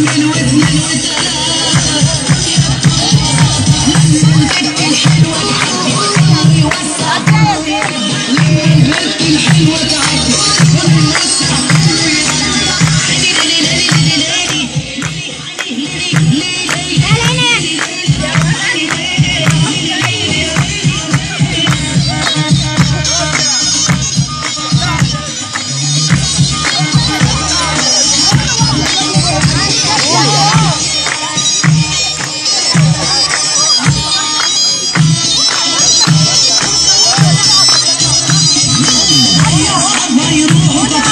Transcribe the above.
Minuets, me. ما يروحوا كافيه